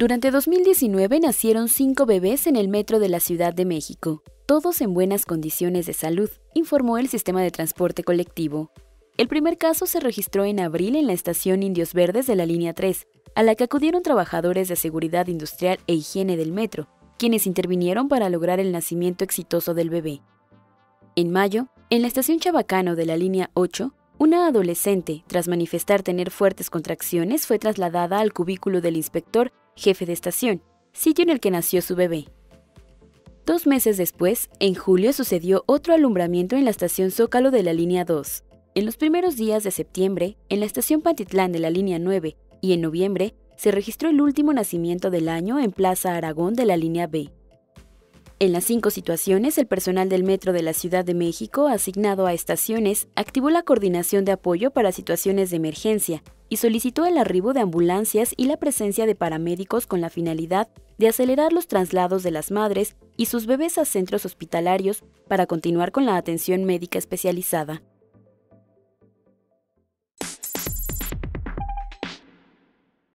Durante 2019 nacieron cinco bebés en el metro de la Ciudad de México, todos en buenas condiciones de salud, informó el sistema de transporte colectivo. El primer caso se registró en abril en la estación Indios Verdes de la línea 3, a la que acudieron trabajadores de seguridad industrial e higiene del metro, quienes intervinieron para lograr el nacimiento exitoso del bebé. En mayo, en la estación Chabacano de la línea 8, una adolescente, tras manifestar tener fuertes contracciones, fue trasladada al cubículo del inspector jefe de estación, sitio en el que nació su bebé. Dos meses después, en julio, sucedió otro alumbramiento en la estación Zócalo de la línea 2. En los primeros días de septiembre, en la estación Pantitlán de la línea 9 y en noviembre, se registró el último nacimiento del año en Plaza Aragón de la línea B. En las cinco situaciones, el personal del Metro de la Ciudad de México, asignado a estaciones, activó la coordinación de apoyo para situaciones de emergencia y solicitó el arribo de ambulancias y la presencia de paramédicos con la finalidad de acelerar los traslados de las madres y sus bebés a centros hospitalarios para continuar con la atención médica especializada.